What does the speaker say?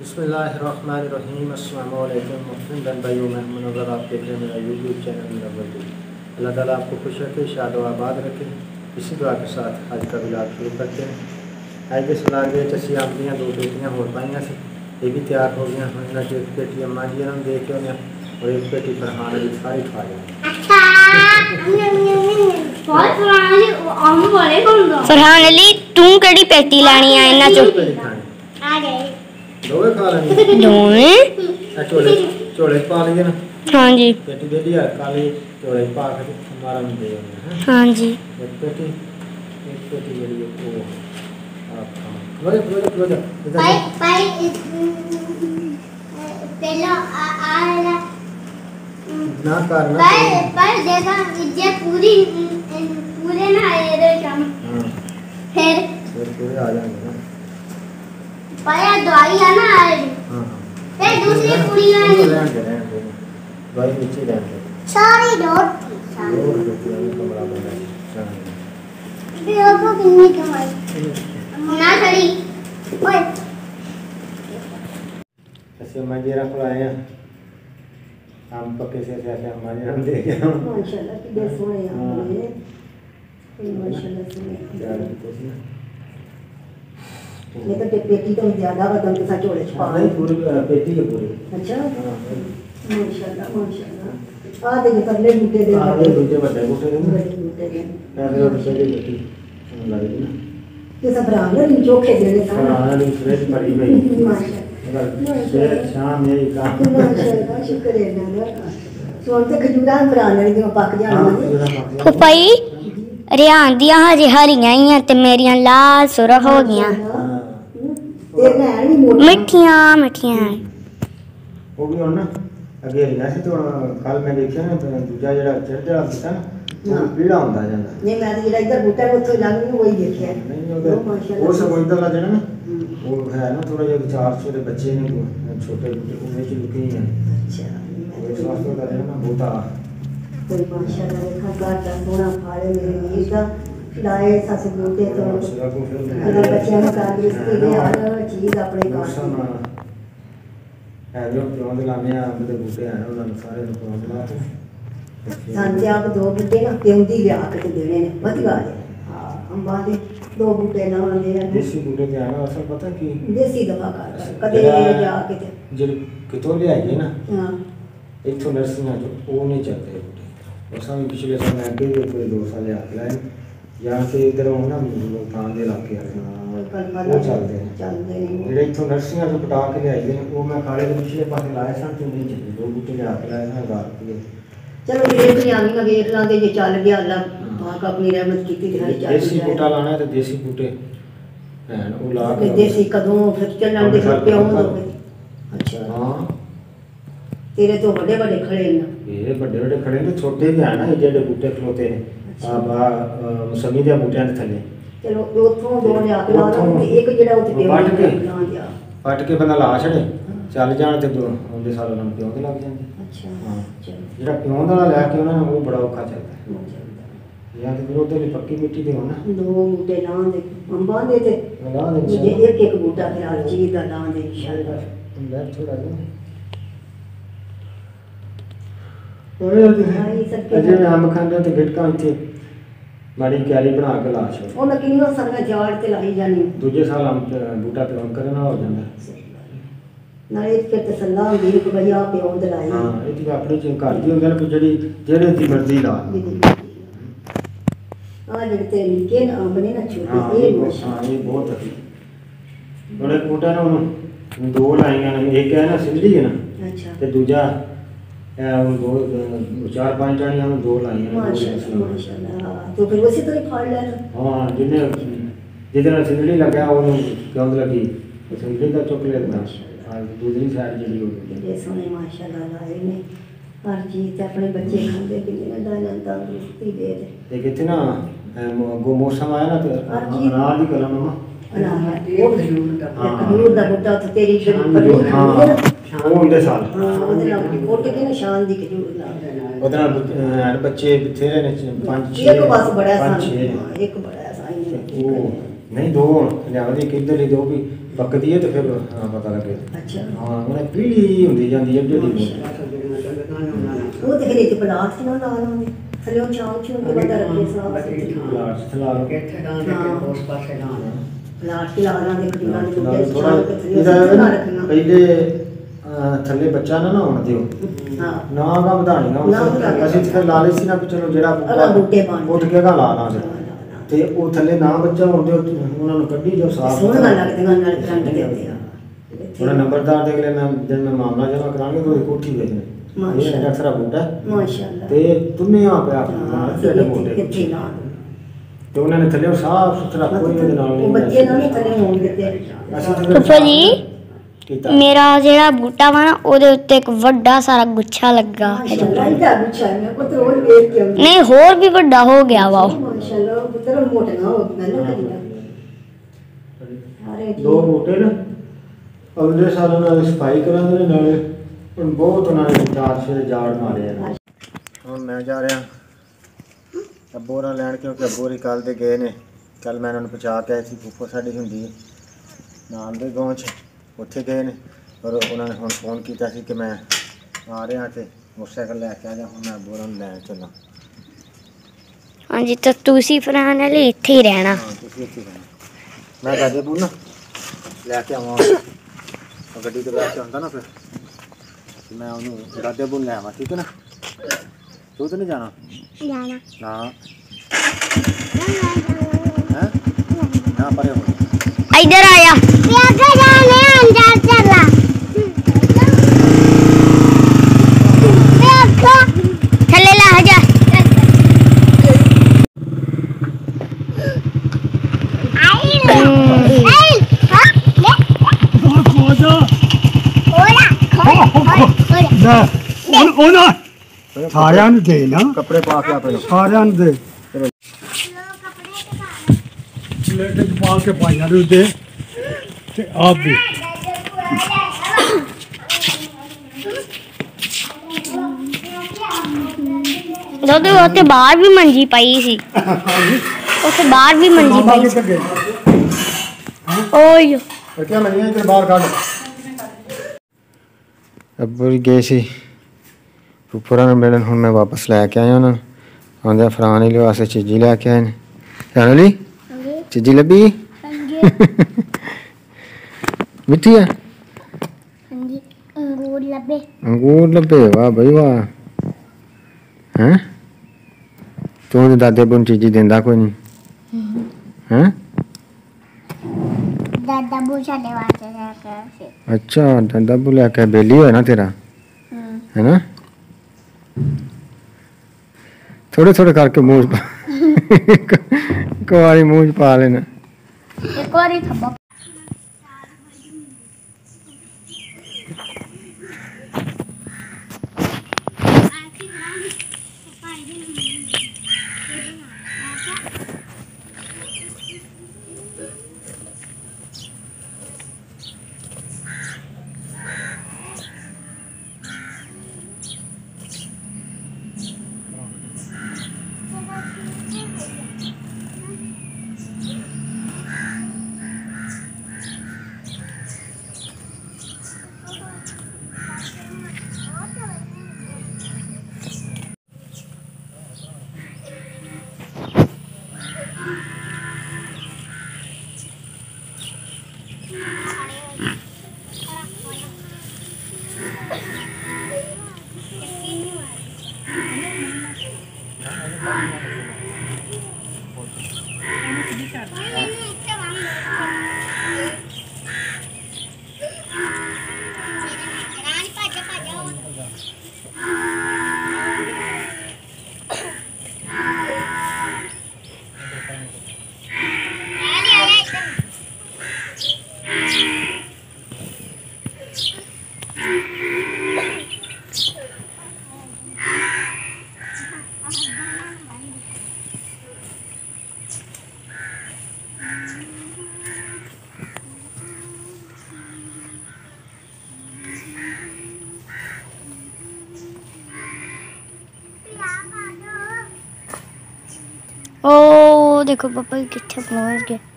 बसमीम अल्लाम मुस्लिम बन भाइयों मैं मनोज़र आप देख मेरा यूट्यूब चैनल मेरा वर्दी अल्लाह ताला आपको खुश रखे शाद आबाद रखे। इसी दुआ के साथ आज का बिलाग शुरू करते हैं। आज के सलाह के चसी आमदियाँ दो बेटियाँ हो पाइयाँ से। ये भी तैयार हो गई हैं एक पेटी अम्मा जी ने दे के उन्हें और एक पेटी फरहान अली सारी खा जाए फरहान अली तू केड़ी पेटी लानी है इन्हां चो दोवे खा लेंगे दोवें ਇਹ ਝੋਲੇ ਝੋਲੇ 'ਚ ਪਾ ਲਈਏ ਨਾ हाँ जी ਪੇਟੀ ਦੇ ਦੀ ਕਾਲੀ ਝੋਲੇ 'ਚ ਪਾ ਕੇ ਹਮਾਰਾ ਨੂੰ ਦੇ ਆਉਂਦੇ ਹਾਂ हाँ जी ਇੱਕ ਪੇਟੀ ਇੱਕ ਪੇਟੀ ਜਿਹੜੀ ਹੈ ਉਹ ਆਪ ਖਾ ਲੋ ਲੋ ਲੋ ਲੋ ਇਧਰ ਨਾ ਕਰਨਾ पूरी पूरे ना आए रे काम ਹਾਂ फिर ਫਿਰ ਪੂਰੇ ਆ ਜਾਣਗੇ पहले दवाई है ना आज। हाँ, हाँ। फिर दूसरी पूरी लानी रहने दे रहने दे। दवाई नीचे रहने दे। सारी डॉट थी सारी डॉट थी हमें कमरा बना है फिर आपको कितनी कमाई। ना खड़ी ओए। ऐसे माजेरा को आए हैं। हम पक्के से ऐसे हमारे हम दे गया माशाल्लाह कितने सोए हैं। हाँ। माशाल्लाह सोए यार कुछ ना ये तो पेटी तो ज़्यादा बदन के साथ जोड़े छपा नहीं पूरी पेटी है पूरी। अच्छा? हाँ माशाल्लाह माशाल्लाह। आ देखो परले बूटे दे आगे दूसरे बड़े बूटे बड़े बूटे दे पहले और पहले बेटी। लगी ना। ये सब राम ने चोखे देने था हाँ फ्रेश पड़ी गई माशाल्लाह। शेर शाम यही काम माशाल्लाह शुक्र है ना हाँ, फुफाई रियान दियाँ हजे हरियाँ ही हैं ते मेरियाँ लाल सुरख हो गईयां हाँ, तेरे नैन भी मोटे मिठिया मिठिया वो भी होना अगे लिया तो कल मैं देखिया ना तो दूजा जेड़ा चढ़ जेड़ा ना तो हाँ। पीड़ा होंदा जांदा नहीं मैं तो जेड़ा इधर बूटा है उठो लंग नहीं वही देखिया नहीं वो सब इधर ला जेड़ा ना। हम्म। वो है ना थोड़ा जो 400 के बच्चे ने छोटे बूटे उन्हें से लुके ही हैं। अच्छा वो स्वास्थ्य का जेड़ा बूटा। कोई माशाल्लाह देखा गाटा सोना फाड़े मेरे का ਲਾਏ ਸੱਸ ਬੂਟੇ ਤੋਂ ਅਗਰ ਬੱਚਿਆਂ ਨੂੰ ਕਾਂਗਰਸ ਦੀ ਹਰ ਚੀਜ਼ ਆਪਣੇ ਕੋਲ ਹੈ ਜੋ ਪੌਂਦ ਲਾਣੇ ਆ ਅੰਬ ਦੇ ਬੂਟੇ ਆ ਉਹਨਾਂ ਨੂੰ ਸਾਰੇ ਨੂੰ ਪੌਂਦ ਲਾ ਤੂੰ ਸਾਂਝੇ ਆਪ ਦੋ ਬੂਟੇ ਨਾ ਪਿਉਂਦੀ ਲਿਆ ਕੇ ਦੇਣੇ ਨੇ ਵਧੀਆ ਹੈ ਹਾਂ ਅੰਬਾਂ ਦੇ ਦੋ ਬੂਟੇ ਨਾ ਹੁੰਦੇ ਆ ਦੇਸੀ ਬੂਟੇ ਤੇ ਆਣਾ ਅਸਲ ਪਤਾ ਕੀ ਦੇਸੀ ਦਵਾ ਕਰ ਕਦੇ ਜਾ ਕੇ ਜਿਹੜੇ ਕਿਤੋਂ ਲਿਆਈਏ ਨਾ ਹਾਂ ਇੱਥੋਂ ਨਰਸਰੀਆਂ ਚੋਂ ਉਹ ਨਹੀਂ ਚੱਲਦੇ ਬੂਟੇ ਉਸਾਂ ਵੀ ਪਿਛਲੇ ਸਾਲ ਮੈਂ ਅੱਗੇ ਵੀ ਕੋਈ ਦੋ ਸਾਲ ਆ ਲਾਏ ਜਾਂ ਤੇ ਇਧਰ ਨਾ ਮੁਲਤਾਨ ਦੇ ਇਲਾਕੇ ਵਾਲੇ ਉਹ ਚੱਲਦੇ ਨੇ ਚੱਲਦੇ ਨੇ ਜਿਹੜੇ ਇੱਥੋਂ ਨਰਸਰੀਆਂ ਤੋਂ ਪਟਾ ਕੇ ਲਿਆਏ ਨੇ ਉਹ ਮੈਂ ਕਾਲੇ ਦੇ ਪਿਛਲੇ ਪਾਸੇ ਲਾਏ ਸਨ ਤੇ ਨਹੀਂ ਚੱਲੇ ਦੋ ਬੂਟੇ ਲਿਆ ਕੇ ਲਾਏ ਸਨ ਹਜ਼ਾਰ ਰੁਪਏ ਚਲੋ ਵੇਖ ਲਿਆਵੀਂ ਨਾ ਵੇਖ ਲਾਂਗੇ ਜੇ ਚੱਲ ਗਿਆ ਅੱਲਾ ਪਾਕ ਆਪਣੀ ਰਹਿਮਤ ਕੀਤੀ ਤੇ ਹਰੀ ਚੱਲ ਦੇਸੀ। ਬੂਟਾ ਲਾਣਾ ਤੇ ਦੇਸੀ ਬੂਟੇ। ਭੈਣ ਉਹ ਲਾ ਕੇ ਦੇਸੀ ਕਦੋਂ ਫਿਰ ਚੱਲਣ ਦੇ ਫਿਰ ਪਿਓ ਦੋਗੇ ਅੱਛਾ। ਹਾਂ। ਤੇਰੇ ਤੋਂ ਵੱਡੇ ਵੱਡੇ ਖੜੇ ਨੇ। ਇਹ ਵੱਡੇ ਵੱਡੇ ਖੜੇ ਨੇ ਛੋਟੇ ਵੀ ਆ ਨਾ ਜਿਹੜੇ ਬੂਟੇ ਖਲੋਤੇ ਨੇ। ਆ ਮਸਮੀ ਦੇ ਬੂਟਿਆਂ ਦੇ ਥੱਲੇ ਚਲੋ ਉੱਥੋਂ ਦੋ ਲਿਆ ਕੇ ਲਾ ਉੱਥੋਂ ਦਾਂਗੇ ਇੱਕ ਜਿਹੜਾ ਉੱਥੇ ਪਿਓ ਵੱਢ ਕੇ। ਲਾ ਦਿਆ ਪੱਟ ਕੇ ਬੰਦਾ ਲਾ ਛੜੇ ਚੱਲ ਜਾਣ ਤੇ ਦੋ ਉਹਦੇ ਸਾਲਾਂ ਨੂੰ ਪਿਓ ਤੇ ਲੱਗ ਜਾਂਦੇ ਅੱਛਾ ਹਾਂ। ਚਲੋ ਜਿਹੜਾ ਪਿਓ ਦਾ ਲੈ ਕੇ ਉਹਨਾਂ ਨੂੰ ਉਹ ਬੜਾ ਔਖਾ ਚੱਲਦਾ ਹੋ ਜਾਂਦਾ। ਜਾਂ ਤੇ ਫਿਰ ਉਹਦੇ ਲਈ ਪੱਕੀ ਮਿੱਟੀ ਦੇ ਹੋਣਾ ਦੋ ਬੂਟੇ ਲਾਂ ਦੇ ਅੰਬਾਂ ਦੇ ਤੇ ਲਗਾ ਦੇ ਜੇ ਇੱਕ ਇੱਕ ਬੂਟਾ ਫਿਰ ਹਰ ਚੀਜ਼ ਦਾ ਲਾਂ ਦੇ ਇਨਸ਼ਾਅੱਲਾ ਲੈ ਥੋੜਾ ਜਿਹਾ ਅਜੇ ਮੈਂ ਅੰਬ ਖਾਂਦਾ ਤੇ ਗਿਟਕਾਂ ਇੱਥੇ ਮਾੜੀ ਕਿਆਰੀ ਬਣਾ ਕੇ ਲਾ ਛੋ ਉਹਨਾਂ ਕਿੰਨੀਆਂ ਸਾਰੀਆਂ ਜਾੜ ਤੇ ਲਾਈ ਜਾਣੀ ਦੂਜੇ ਸਾਲ ਅੰਬ ਅ, ਬੂਟਾ ਪਿਓ ਕਰਨ ਨਾਲ ਹੋ ਜਾਂਦਾ ਨਾਲੇ ਇਹ ਫਿਰ ਤਸੱਲਾ ਹੁੰਦੀ ਕਿ ਭਈ ਆ ਪਿਓ ਦੇ ਲਾਈ ਹਾਂ ਇਹ ਦੀ ਆਪਣੀ ਚੀਜ਼ ਘਰ ਦੀ ਹੁੰਦੀ ਹੈ ਨਾ ਵੀ ਜਿਹੜੀ ਜਿਹੜੇ ਦੀ ਮਰਜ਼ੀ ਲਾ ਆ ਜਿਹੜੇ ਤੇ ਨਿੱਕੇ ਨਾ ਅੰਬ ਨੇ ਨਾ ਹਾਂ ਛੋਟੇ ਇਹ ਇਹ ਬਹੁਤ ਹਾਂ ਇਹ ਬਹੁਤ ਹੈ ਬੜੇ ਬੂਟਾ ਨਾ ਉਹਨੂੰ ਦੋ ਲਾਈਆਂ ਨੇ ਇੱਕ ਹੈ ਨਾ ਸਿੰਧੀ ਹੈ ਨਾ ਅੱਛਾ ਤੇ ਦੂਜਾ दो चार पाँच टाणी हम दो लाई हैं तो फिर उसी तरह फाड़ लेना हाँ जिने जिधर सिंदली लगा वो गंद लगी तो सिंदली का चॉकलेट माशाल्लाह। हाँ दूसरी साइड जड़ी हो। गई ये सोने माशाल्लाह आई ने। हर चीज़ ते अपने बच्चे खाते कि ने दाना तंदुरुस्ती दे दे। ये कितना गो मौसम आया ना तो अनार की कलम मामा अनार। वो खजूर का हाँ। खजूर का बूटा तो तेरी खजूर पर ਉਹ ਦਾ ਹੁੰਦੀ ਨਾ ਸਾਲ ਹਾਂ ਉਹਦੇ ਨਾਲ ਪੁੱਟ ਕੇ ਨਿਸ਼ਾਨ ਦੀ ਖਜੂਰ ਲਾ ਦੇਣਾ ਉਹਦੇ ਨਾਲ ਅਹ, ਬੱਚੇ ਬਥੇਰੇ ਨੇ ਚ- ਪੰਜ ਛੇ ਇੱਕ ਬਸ ਬੜਾ ਪੰਜ ਸਾਨੂੰ। ਛੇ। ਹਾਂ, ਇੱਕ ਬੜਾ ਉਹ ਨਹੀਂ ਦੋ ਲਿਆਵਦੀ ਕਿੱਧਰ ਹੀ ਦੋ ਵੀ ਪੱਕਦੀ ਹੈ ਤੇ ਫਿਰ ਹਾਂ ਪਤਾ ਲੱਗੇ। ਅੱਛਾ। ਹਾਂ ਉਹਨੇ ਪੀੜੀ ਹੁੰਦੀ ਜਾਂਦੀ ਹੈ ਜਿਹੜੀ ਉਹ ਤੇ ਫਿਰ ਇੱਕ ਪਲਾਟ ਸੀ ਨਾ ਲਾ ਲਾਉਂਦੇ ਥੱਲੇ ਉਹ ਚਾਉ ਚੋਂ ਤੇ ਬੰਦਾ ਰੱਖੇ ਸਾਹ ਪਲਾਟ ਥਲਾ ਲਓ। ਪਲਾਟ ਤੇ ਲਾ ਲਾਂਗੇ ਖੜੀਆਂ ਦੇ ਨਾਲ ਥੋੜਾ ਚਾਉ ਕੇ ਥੱਲੇ ਇਹਦਾ ਨਾ ਰੱਖਣਾ। ਪਹਿਲੇ ਅਹ, ਥੱਲੇ ਬੱਚਾ ਨਾ ਨਾ ਹੋਣ ਦਿਓ। ਹਾਂ। ਨਾ ਗਾ ਵਧਾਣੀ ਨਾ ਨਾ ਵਧਾਉਣੀ। ਅਸੀਂ ਤੇ ਫਿਰ ਲਾ ਲਈ ਸੀ ਨਾ ਵੀ ਚਲੋ ਜਿਹੜਾ ਅਗਲਾ ਬੂਟੇ ਉੱਠ ਕੇ ਗਾ ਲਾ ਲਾ ਦੇ। ਤੇ ਉਹ ਥੱਲੇ ਨਾ ਬੱਚਾ ਹੋਣ ਦਿਓ ਉਹਨਾਂ ਨੂੰ ਕੱਢੀ ਜੋ ਸਾਫ਼ ਸੋਹਣਾ ਲੱਗਦਾ ਨਾਲ ਰੰਗ ਦੇ ਉੱਤੇ ਆ। ਉਹਨਾਂ ਨੰਬਰਦਾਰ ਦੇ ਅਗਲੇ ਮੈਂ ਜਦ ਮੈਂ ਮਾਮਲਾ ਜਮਾ ਕਰਾਂਗੇ ਤਾਂ ਉਹਦੀ ਕੋਠੀ ਵੇਚਣੀ ਇਹ ਮਾਸ਼ਾਅੱਲਾ। ਹੈਗਾ ਸਾਰਾ ਬੂਟਾ ਮਾਸ਼ਾਅੱਲਾ। ਤੇ ਦੁਨੀਆ ਪਿਆ ਹਾਂ, ਜਿਹੜੇ ਕਿੱਥੇ- ਲਾ ਤੇ ਉਹਨਾਂ ਨੇ ਥੱਲੇ ਸਾਫ਼ ਸੁਥਰਾ ਕੋਈ ਉਹਦੇ ਨਾਲ ਉਹ ਬੱਚੇ ਨਾਲ ਨਹੀਂ ਥੱਲੇ ਹੋਣ ਦਿੱਤੇ ਅਸੀਂ ਤਾਂ ਫਿਰ ਫੁੱਫਾ ਜੀ? ਕੀਤਾ। ਮੇਰਾ ਜਿਹੜਾ ਬੂਟਾ ਵਾ ਨਾ ਉਹਦੇ ਉੱਤੇ ਇੱਕ ਵੱਡਾ ਸਾਰਾ ਗੁੱਛਾ ਲੱਗਾ ਮਾਸ਼ਾਅੱਲਾ ਇਹਦਾ ਗੁੱਛਾ ਹੈ ਮੈਂ ਪੁੱਤਰ ਉਹ ਵੇਖ ਕੇ ਆਉਂਦੀ। ਨਹੀਂ ਹੋਰ ਵੀ ਵੱਡਾ ਹੋ ਗਿਆ ਵਾ ਉਹ। ਮਾਸ਼ਾਅੱਲਾ ਪੁੱਤਰ ਮੋਟੀਆਂ ਹੋ ਗਈਆਂ ਨਾ ਕਦੀ ਸਾਰੇ ਦੋ ਬੂਟੇ ਨੇ। ਅਗਲੇ ਸਾਲ ਉਹਨਾਂ ਦੀ ਸਫ਼ਾਈ ਕਰਾਂਗੇ ਤੇ ਨਾਲੇ ਹੁਣ ਬਹੁਤ ਉਹਨਾਂ ਨੇ ਚਾਰ ਛੇ ਜਾੜ ਮਾਰੇ ਆ। ਹੁਣ ਮੈਂ ਜਾ ਰਿਹਾ। ਅੱਬੋਰਾ ਲੈਣ ਕਿਉਂਕਿ ਅੱਬੋਰੀ ਕੱਲ ਦੇ ਗਏ ਨੇ। ਕੱਲ ਮੈਂ ਉਹਨਾਂ ਨੂੰ ਪਹੁੰਚਾ ਕੇ ਆਈ ਸੀ ਫੁੱਫੋ ਸਾਡੀ ਹੁੰਦੀ ਹੈ। ਨਾਲ ਦੇ ਗਾਂਵ 'ਚ। ਉੱਥੇ ਗਏ ਨੇ ਪਰ ਉਹਨਾਂ ਨੇ ਹੁਣ ਫੋਨ ਕੀਤਾ ਸੀ ਕਿ ਮੈਂ ਆ ਰਿਹਾ ਤੇ ਮੋਟਰਸਾਈਕਲ ਲੈ ਕੇ ਆ ਜਾ ਹੁਣ ਮੈਂ ਅੱਬੋਰਾ ਨੂੰ ਲੈਣ ਚੱਲਾਂ ਹਾਂਜੀ ਤਾਂ ਤੁਸੀਂ ਫਰਾਂ ਲਈ ਇੱਥੇ ਹੀ ਰਹਿਣਾ ਹਾਂ ਤੁਸੀਂ ਇੱਥੇ ਰਹਿਣਾ ਮੈਂ ਦਾਦੇ ਬੂ ਨਾ ਲੈ ਕੇ ਆਵਾਂ ਉਹ ਗੱਡੀ ਤੇ ਬੈਠ ਕੇ ਹੁੰਦਾ ਨਾ ਫਿਰ ਤੇ ਮੈਂ ਉਹਨੂੰ ਦਾਦੇ ਬੂ ਲੈ ਆਵਾਂ ਠੀਕ ਹੈ ਨਾ ਤੂੰ ਤਾਂ ਨਹੀਂ ਜਾਣਾ ਜਾਣਾ ਨਾ ਹੈ ਨਾ ਪਰੇ ਹੋ ਇੱਧਰ ਆਇਆ ਪਿਆਗਾ ਜਾਣੇ ਅੰਦਰ ਚਲਾ ਪਿਆਗਾ ਥੱਲੇ ਲਾ ਜਾ ਆਈ ਆਈ ਹਾਂ ਲੈ ਹੋਲਾ ਹੋਲਾ ਉਹਨਾਂ ਸਾਰਿਆਂ ਨੂੰ ਦੇ ਨਾ ਕੱਪੜੇ ਪਾ ਕੇ ਆਪਣੇ ਸਾਰਿਆਂ ਨੂੰ ਦੇ ਪਲੇਟ ਚ ਪਾ ਕੇ ਪਾਈਆਂ ਨੂੰ ਦੇ ਤੇ ਆਪ ਵੀ ਦੁੱਧ ਉੱਥੇ ਬਾਹਰ ਵੀ ਮੰਜੀ ਪਈ ਸੀ ਉੱਥੇ ਬਾਹਰ ਵੀ ਮੰਜੀ ਮਾਮਾ ਪਈ ਸੀ ਕਿੱਥੇ ਗਏ ਓਏ ਪਰ ਕਿਆ ਮੰਨੀਆਂ ਇੱਧਰ ਬਾਹਰ ਕੱਢ ਅੱਬੂ ਜੀ ਗਏ ਸੀ ਫੁੱਫੜਾ ਨੂੰ ਮਿਲਣ ਹੁਣ ਮੈਂ ਵਾਪਸ ਲੈ ਕੇ ਆਇਆ ਉਹਨਾਂ ਨੂੰ ਆਉਂਦੇ ਫਰਾਨ ਹੀ ਵਾਸਤੇ ਚੀਜ਼ੀ ਲੈ ਕੇ ਆਏ ਨੇ ਜਾਣ ਲਈ ਚੀਜ਼ੀ ਲੱਭੀ ਮਿੱਠੀ ਆ ਹਾਂਜੀ ਅੰਗੂਰ ਲੱਭੇ ਅੰਗੂਰ ਲੱਭੇ ਵਾਹ ਬਈ ਵਾਹ ਹੈਂ ਤੂੰ ਤੇ ਦਾਦੇ ਬੁਨ ਚੀਜ਼ੀ ਦਿੰਦਾ ਕੋਈ ਨਹੀਂ ਹੈਂ ਦਾਦਾ ਬੂ ਸਾਡੇ ਵਾਸਤੇ ਲੈ ਕੇ ਆਏ ਸੀ ਅੱਛਾ ਦਾਦਾ ਬੁ ਲੈ ਕੇ ਬੇਲੀ ਹੋਇਆ ਨਾ ਤੇਰਾ ਹੈ ਨਾ ਥੋੜੇ ਥੋੜੇ ਕਰਕੇ ਮੂੰਹ कुआरी मूझ पा लेना कुआरी थप्पा time. देखो पापा कितना पहुँच गए